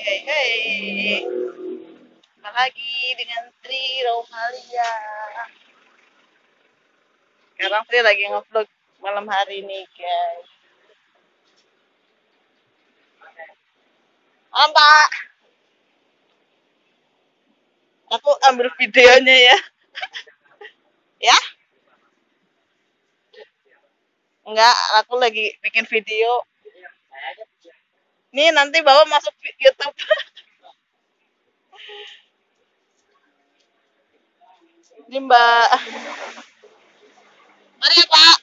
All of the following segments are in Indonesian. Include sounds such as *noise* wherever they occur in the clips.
Hey hey. Lagi dengan Tri Romalia. Sekarang Tri lagi ngevlog malam hari ini, guys. Malam, Pak. Aku ambil videonya ya. *laughs* ya? Enggak, aku lagi bikin video. Nih nanti bawa masuk YouTube. Ini Mbak. Mari ya Pak.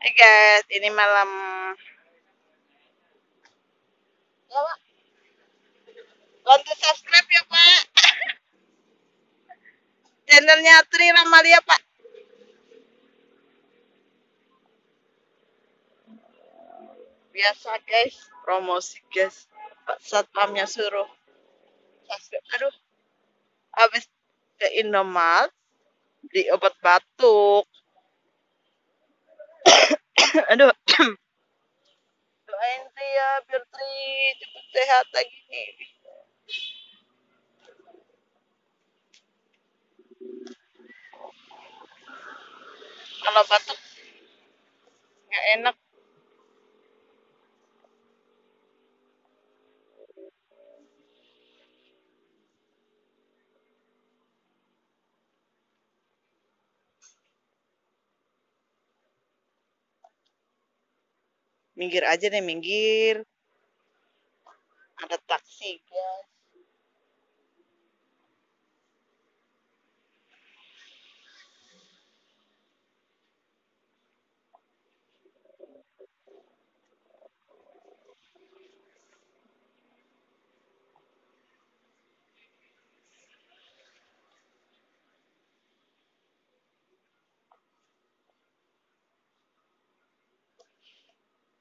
Hai guys, ini malam. Ya Pak. Bantu subscribe ya Pak. Channelnya Tri Ramalia Pak. Biasa guys, promosi guys. Pak Satpamnya suruh. Subscribe. Aduh. Habis ke Indomaret beli obat batuk. *coughs* Aduh. *coughs* Doain ya biar Tri cepet sehat lagi nih. Kalau batuk nggak enak. Minggir aja deh, minggir. Ada taksi, guys.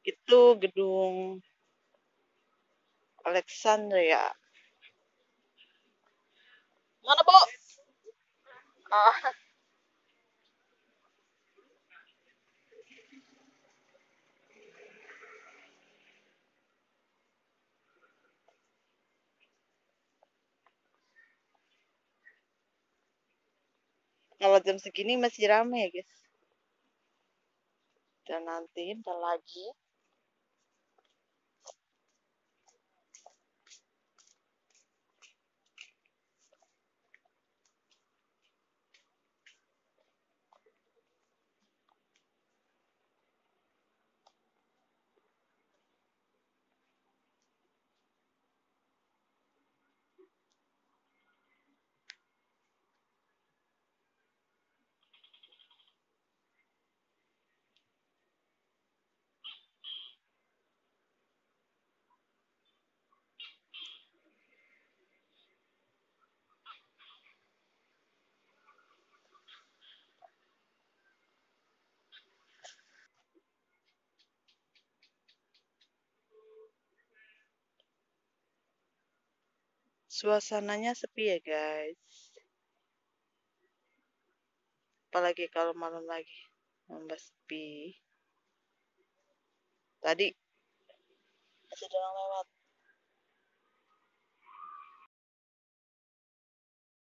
Itu gedung Alexandria. Mana, Bu? Ah. Kalau jam segini masih ramai ya, guys. Dan nanti ntar lagi suasananya sepi ya, guys. Apalagi kalau malam lagi nambah sepi. Tadi masih ada orang lewat.